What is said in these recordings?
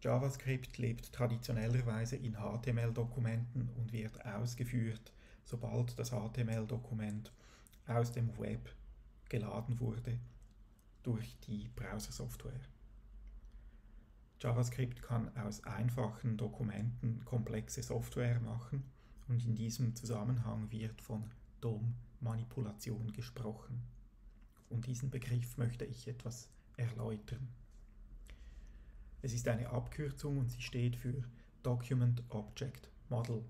JavaScript lebt traditionellerweise in HTML-Dokumenten und wird ausgeführt, sobald das HTML-Dokument aus dem Web geladen wurde durch die Browsersoftware. JavaScript kann aus einfachen Dokumenten komplexe Software machen und in diesem Zusammenhang wird von DOM-Manipulation gesprochen. Und diesen Begriff möchte ich etwas erläutern. Es ist eine Abkürzung und sie steht für Document Object Model.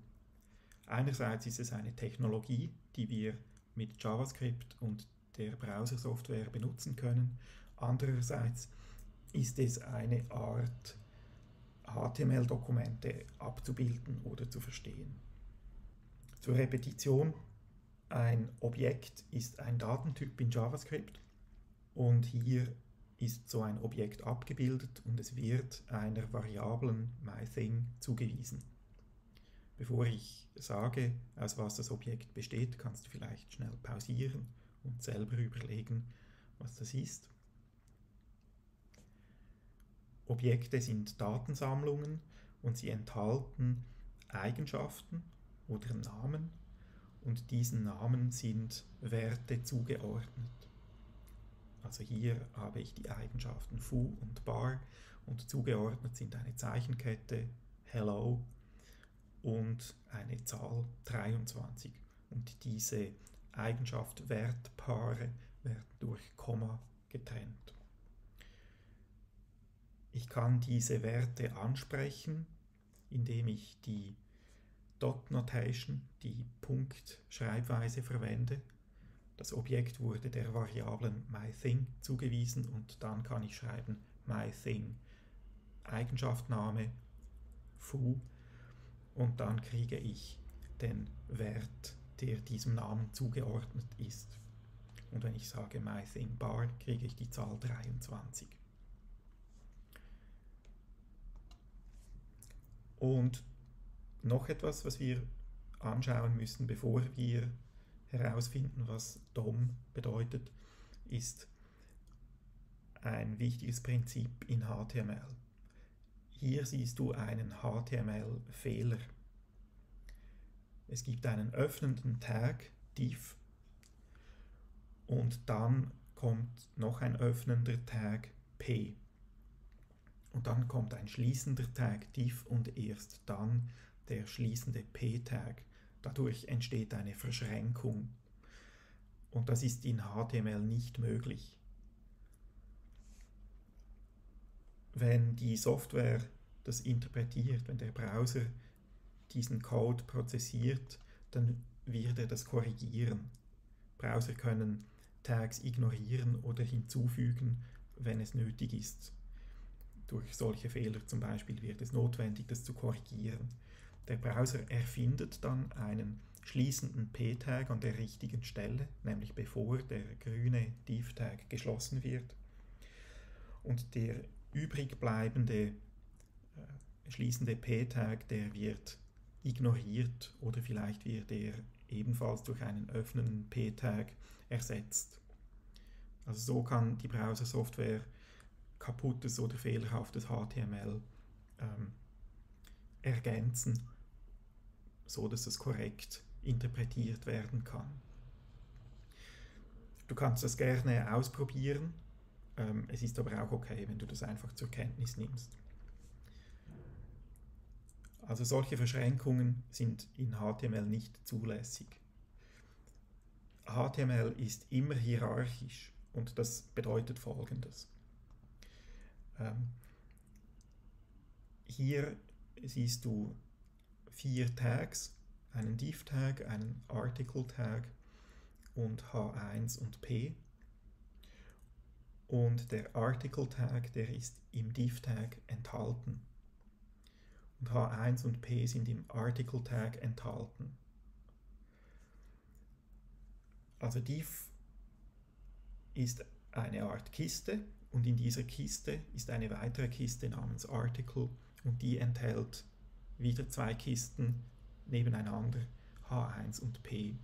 Einerseits ist es eine Technologie, die wir mit JavaScript und der Browsersoftware benutzen können. Andererseits ist es eine Art, HTML-Dokumente abzubilden oder zu verstehen. Zur Repetition. Ein Objekt ist ein Datentyp in JavaScript und hier ist so ein Objekt abgebildet und es wird einer Variablen MyThing zugewiesen. Bevor ich sage, aus was das Objekt besteht, kannst du vielleicht schnell pausieren und selber überlegen, was das ist. Objekte sind Datensammlungen und sie enthalten Eigenschaften oder Namen und diesen Namen sind Werte zugeordnet. Also hier habe ich die Eigenschaften foo und bar und zugeordnet sind eine Zeichenkette hello und eine Zahl 23. Und diese Eigenschaft Wertpaare werden durch Komma getrennt. Ich kann diese Werte ansprechen, indem ich die Dot Notation, die Punktschreibweise verwende das Objekt wurde der Variablen myThing zugewiesen und dann kann ich schreiben myThing Eigenschaftname foo und dann kriege ich den Wert, der diesem Namen zugeordnet ist. Und wenn ich sage myThing bar, kriege ich die Zahl 23. Und noch etwas, was wir anschauen müssen, bevor wir herausfinden, was DOM bedeutet, ist ein wichtiges Prinzip in HTML. Hier siehst du einen HTML-Fehler. Es gibt einen öffnenden Tag, div, und dann kommt noch ein öffnender Tag, p. Und dann kommt ein schließender Tag, div, und erst dann der schließende p-Tag. Dadurch entsteht eine Verschränkung. Und das ist in HTML nicht möglich. Wenn die Software das interpretiert, wenn der Browser diesen Code prozessiert, dann wird er das korrigieren. Browser können Tags ignorieren oder hinzufügen, wenn es nötig ist. Durch solche Fehler zum Beispiel wird es notwendig, das zu korrigieren. Der Browser erfindet dann einen schließenden p-Tag an der richtigen Stelle, nämlich bevor der grüne div-Tag geschlossen wird. Und der übrig bleibende äh, schließende p-Tag, der wird ignoriert oder vielleicht wird er ebenfalls durch einen öffnenden p-Tag ersetzt. Also so kann die Browser-Software kaputtes oder fehlerhaftes HTML ähm, ergänzen so dass es korrekt interpretiert werden kann. Du kannst das gerne ausprobieren. Ähm, es ist aber auch okay, wenn du das einfach zur Kenntnis nimmst. Also solche Verschränkungen sind in HTML nicht zulässig. HTML ist immer hierarchisch und das bedeutet folgendes. Ähm, hier siehst du vier Tags, einen Div-Tag, einen Article-Tag und H1 und P. Und der Article-Tag, der ist im Div-Tag enthalten. Und H1 und P sind im Article-Tag enthalten. Also Div ist eine Art Kiste und in dieser Kiste ist eine weitere Kiste namens Article und die enthält wieder zwei Kisten nebeneinander, H1 und P.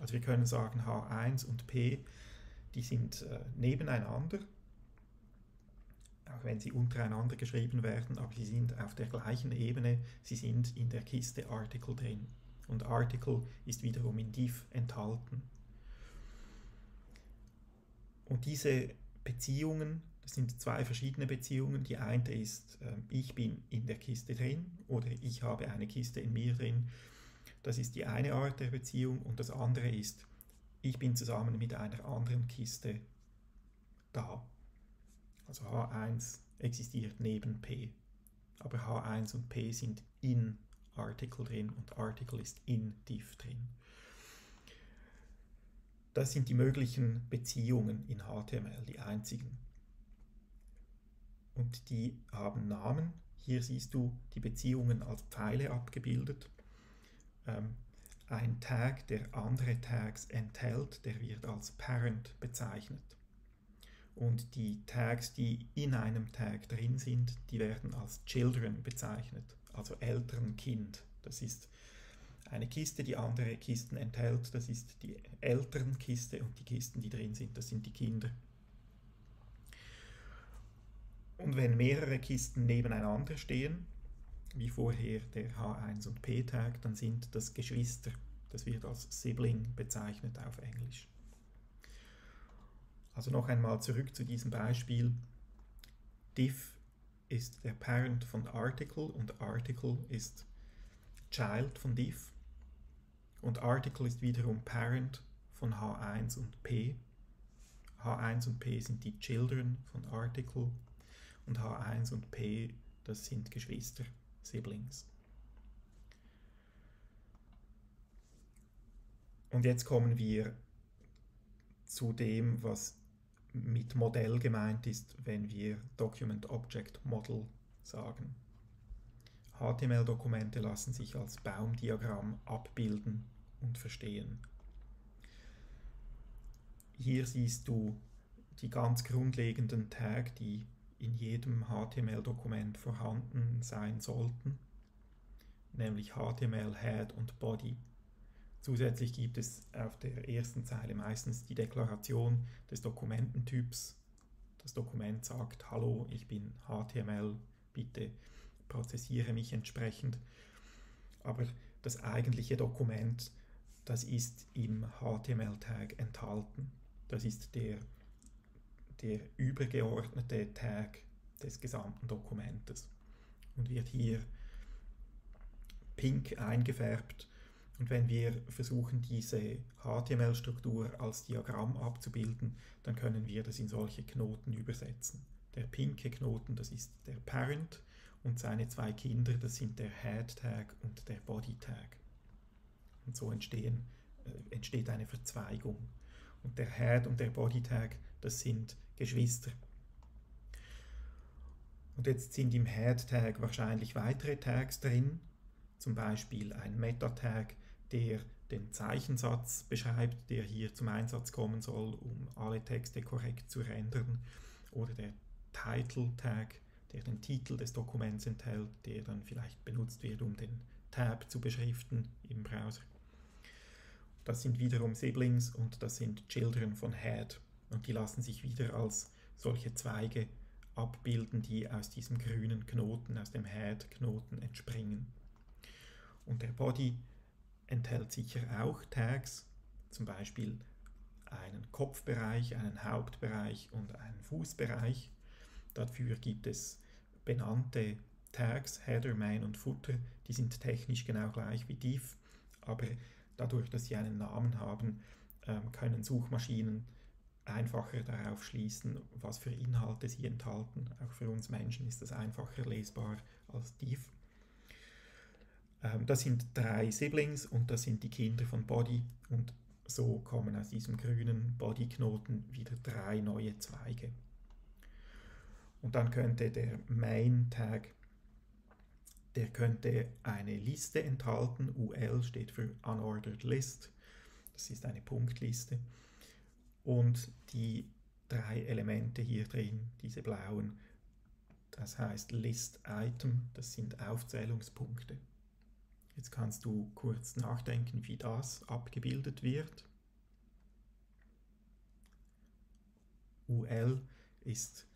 Also wir können sagen H1 und P, die sind äh, nebeneinander auch wenn sie untereinander geschrieben werden, aber sie sind auf der gleichen Ebene, sie sind in der Kiste Article drin. Und Article ist wiederum in div enthalten. Und diese Beziehungen, das sind zwei verschiedene Beziehungen. Die eine ist, äh, ich bin in der Kiste drin oder ich habe eine Kiste in mir drin. Das ist die eine Art der Beziehung. Und das andere ist, ich bin zusammen mit einer anderen Kiste da. Also H1 existiert neben P. Aber H1 und P sind in Article drin und Article ist in div drin. Das sind die möglichen Beziehungen in HTML, die einzigen. Und die haben Namen. Hier siehst du die Beziehungen als Pfeile abgebildet. Ähm, ein Tag, der andere Tags enthält, der wird als Parent bezeichnet. Und die Tags, die in einem Tag drin sind, die werden als Children bezeichnet, also Eltern, Kind. Das ist eine Kiste, die andere Kisten enthält. Das ist die Elternkiste und die Kisten, die drin sind, das sind die Kinder. Und wenn mehrere Kisten nebeneinander stehen, wie vorher der H1 und P-Tag, dann sind das Geschwister. Das wird als Sibling bezeichnet auf Englisch. Also noch einmal zurück zu diesem Beispiel. Diff ist der Parent von Article und Article ist Child von Diff. Und Article ist wiederum Parent von H1 und P. H1 und P sind die Children von Article und H1 und P, das sind Geschwister, Siblings. Und jetzt kommen wir zu dem, was mit Modell gemeint ist, wenn wir Document Object Model sagen. HTML-Dokumente lassen sich als Baumdiagramm abbilden und verstehen. Hier siehst du die ganz grundlegenden Tag, die in jedem HTML-Dokument vorhanden sein sollten, nämlich HTML, Head und Body. Zusätzlich gibt es auf der ersten Zeile meistens die Deklaration des Dokumententyps. Das Dokument sagt, hallo, ich bin HTML, bitte prozessiere mich entsprechend. Aber das eigentliche Dokument, das ist im HTML-Tag enthalten. Das ist der, der übergeordnete Tag des gesamten Dokumentes und wird hier pink eingefärbt und wenn wir versuchen, diese HTML-Struktur als Diagramm abzubilden, dann können wir das in solche Knoten übersetzen. Der pinke Knoten, das ist der Parent und seine zwei Kinder, das sind der Head-Tag und der Body-Tag. Und so entstehen, äh, entsteht eine Verzweigung. Und der Head und der Body-Tag, das sind Geschwister. Und jetzt sind im Head-Tag wahrscheinlich weitere Tags drin, zum Beispiel ein Meta-Tag, der den Zeichensatz beschreibt, der hier zum Einsatz kommen soll, um alle Texte korrekt zu rendern, oder der Title Tag, der den Titel des Dokuments enthält, der dann vielleicht benutzt wird, um den Tab zu beschriften im Browser. Das sind wiederum Siblings und das sind Children von Head und die lassen sich wieder als solche Zweige abbilden, die aus diesem grünen Knoten, aus dem Head-Knoten entspringen. Und der Body enthält sicher auch Tags, zum Beispiel einen Kopfbereich, einen Hauptbereich und einen Fußbereich. Dafür gibt es benannte Tags, Header, Main und Footer, die sind technisch genau gleich wie div, aber dadurch, dass sie einen Namen haben, ähm, können Suchmaschinen einfacher darauf schließen, was für Inhalte sie enthalten. Auch für uns Menschen ist das einfacher lesbar als div. Ähm, das sind drei Siblings und das sind die Kinder von Body und so kommen aus diesem grünen Bodyknoten wieder drei neue Zweige. Und dann könnte der Main Tag, der könnte eine Liste enthalten. UL steht für Unordered List. Das ist eine Punktliste. Und die drei Elemente hier drin, diese blauen, das heißt List Item, das sind Aufzählungspunkte. Jetzt kannst du kurz nachdenken, wie das abgebildet wird. UL ist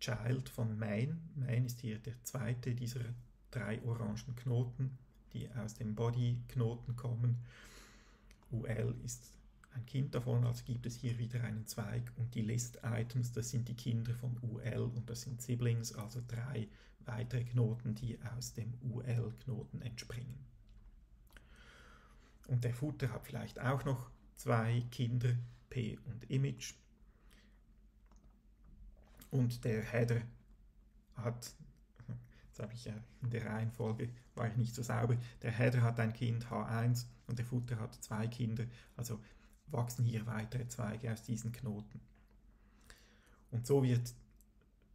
Child von Main. Main ist hier der zweite dieser drei orangen Knoten, die aus dem Body-Knoten kommen. UL ist ein Kind davon, also gibt es hier wieder einen Zweig und die List-Items, das sind die Kinder von UL und das sind Siblings, also drei weitere Knoten, die aus dem UL-Knoten entspringen. Und der Footer hat vielleicht auch noch zwei Kinder, P und Image. Und der Header hat, jetzt habe ich ja in der Reihenfolge, war ich nicht so sauber, der Header hat ein Kind H1 und der Footer hat zwei Kinder, also wachsen hier weitere Zweige aus diesen Knoten. Und so wird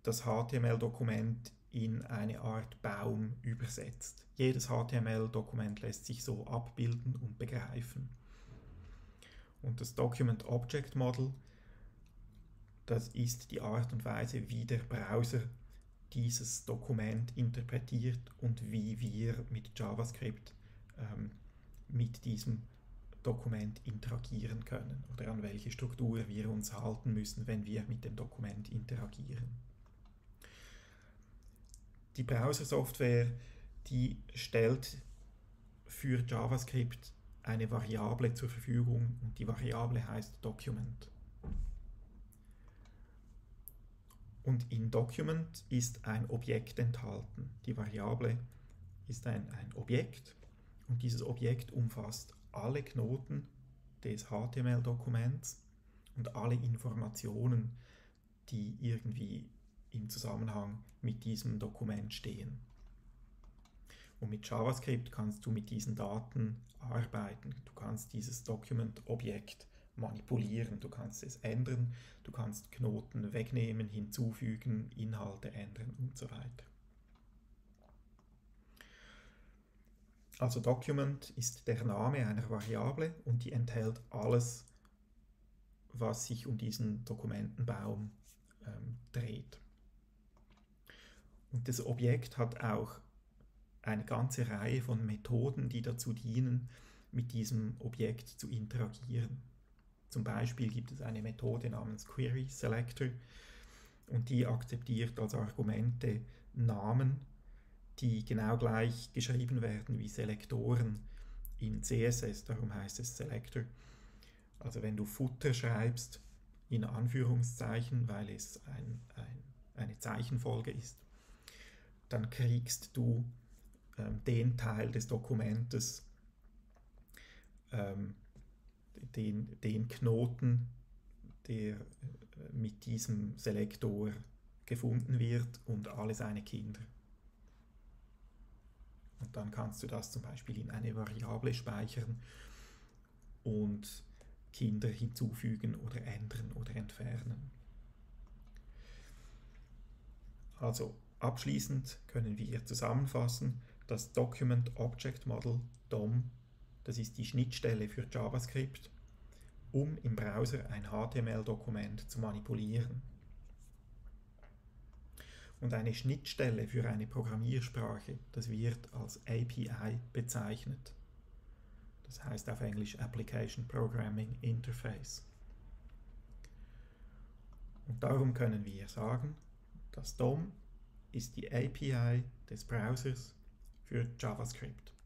das HTML-Dokument in eine Art Baum übersetzt. Jedes HTML-Dokument lässt sich so abbilden und begreifen. Und das Document Object Model, das ist die Art und Weise, wie der Browser dieses Dokument interpretiert und wie wir mit JavaScript ähm, mit diesem Dokument interagieren können oder an welche Struktur wir uns halten müssen, wenn wir mit dem Dokument interagieren. Die Browser-Software, die stellt für JavaScript eine Variable zur Verfügung und die Variable heißt Document. Und in Document ist ein Objekt enthalten. Die Variable ist ein, ein Objekt und dieses Objekt umfasst alle Knoten des HTML-Dokuments und alle Informationen, die irgendwie im Zusammenhang mit diesem Dokument stehen. Und mit JavaScript kannst du mit diesen Daten arbeiten. Du kannst dieses Document-Objekt manipulieren, du kannst es ändern, du kannst Knoten wegnehmen, hinzufügen, Inhalte ändern und so weiter. Also Document ist der Name einer Variable und die enthält alles, was sich um diesen Dokumentenbaum ähm, dreht. Und das Objekt hat auch eine ganze Reihe von Methoden, die dazu dienen, mit diesem Objekt zu interagieren. Zum Beispiel gibt es eine Methode namens Query Selector und die akzeptiert als Argumente Namen die genau gleich geschrieben werden wie Selektoren in CSS, darum heißt es Selector. Also wenn du Footer schreibst, in Anführungszeichen, weil es ein, ein, eine Zeichenfolge ist, dann kriegst du ähm, den Teil des Dokumentes, ähm, den, den Knoten, der äh, mit diesem Selektor gefunden wird und alle seine Kinder. Und dann kannst du das zum Beispiel in eine Variable speichern und Kinder hinzufügen oder ändern oder entfernen. Also abschließend können wir zusammenfassen, das Document Object Model DOM, das ist die Schnittstelle für JavaScript, um im Browser ein HTML-Dokument zu manipulieren. Und eine Schnittstelle für eine Programmiersprache, das wird als API bezeichnet. Das heißt auf Englisch Application Programming Interface. Und darum können wir sagen, das DOM ist die API des Browsers für JavaScript.